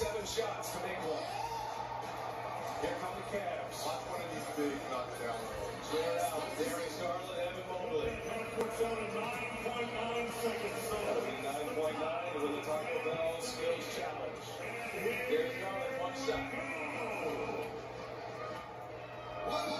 seven shots make one. Here come the Cavs. Watch one of these big knockdown rolls. Clear out. Darius Garland, Evan Mobley. Puts on a 9.9 seconds. 9.9 with the Taco Bell skills challenge. Darius Garland, one shot. One,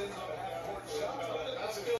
Johnson.